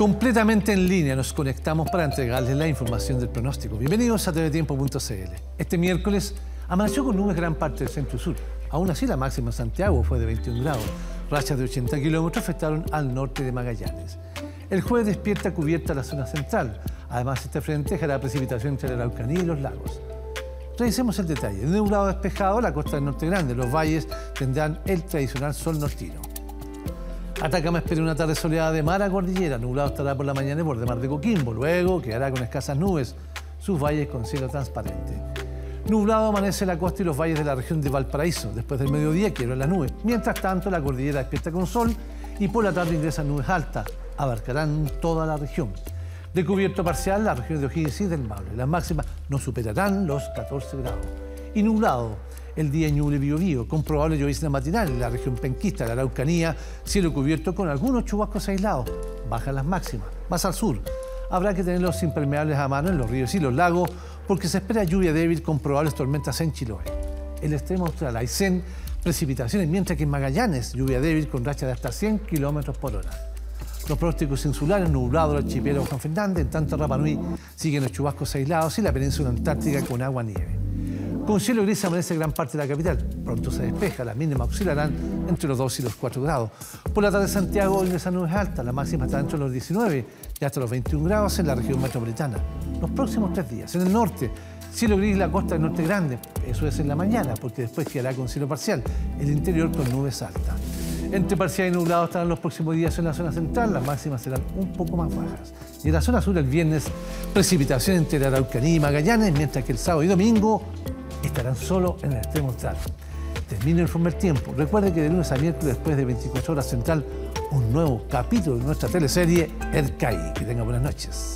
Completamente en línea nos conectamos para entregarles la información del pronóstico. Bienvenidos a tvtiempo.cl. Este miércoles amaneció con nubes gran parte del centro sur. Aún así, la máxima en Santiago fue de 21 grados. Rachas de 80 kilómetros afectaron al norte de Magallanes. El jueves despierta cubierta la zona central. Además, este frente dejará precipitación entre la Araucanía y los lagos. Revisemos el detalle. De un lado despejado, la costa del norte grande. Los valles tendrán el tradicional sol nortino. Atacama espera una tarde soleada de mar a cordillera. Nublado estará por la mañana por de mar de Coquimbo. Luego quedará con escasas nubes. Sus valles con cielo transparente. Nublado amanece la costa y los valles de la región de Valparaíso. Después del mediodía quiebran las nubes. Mientras tanto, la cordillera despierta con sol y por la tarde ingresan nubes altas. Abarcarán toda la región. De cubierto parcial, la región de O'Higgins y del Maule. Las máximas no superarán los 14 grados. Y nublado el día en Ñuble Biobío, con probable llovizna matinal en la región penquista, la Araucanía, cielo cubierto con algunos chubascos aislados. Bajan las máximas. Más al sur, habrá que tener los impermeables a mano en los ríos y los lagos, porque se espera lluvia débil con probables tormentas en Chiloé. El extremo austral, Aysén, precipitaciones, mientras que en Magallanes, lluvia débil con racha de hasta 100 kilómetros por hora. Los pronósticos insulares, nublado el archipiélago Juan Fernández, en tanto Rapa Nui siguen los chubascos aislados y la península antártica con agua-nieve. Con cielo gris amanece gran parte de la capital. Pronto se despeja, las mínimas oscilarán entre los 2 y los 4 grados. Por la tarde Santiago ingresan nubes altas, la máxima está entre los 19 y hasta los 21 grados en la región metropolitana. Los próximos tres días, en el norte, cielo gris la costa del norte grande, eso es en la mañana, porque después quedará con cielo parcial, el interior con nubes altas. Entre parcial y nublado estarán los próximos días en la zona central, las máximas serán un poco más bajas. Y en la zona sur el viernes, precipitación entre la Araucanía y Magallanes, mientras que el sábado y domingo estarán solo en el extremo austral. Termina el primer tiempo. Recuerde que de lunes a miércoles, después de 24 horas central, un nuevo capítulo de nuestra teleserie El CAI. Que tenga buenas noches.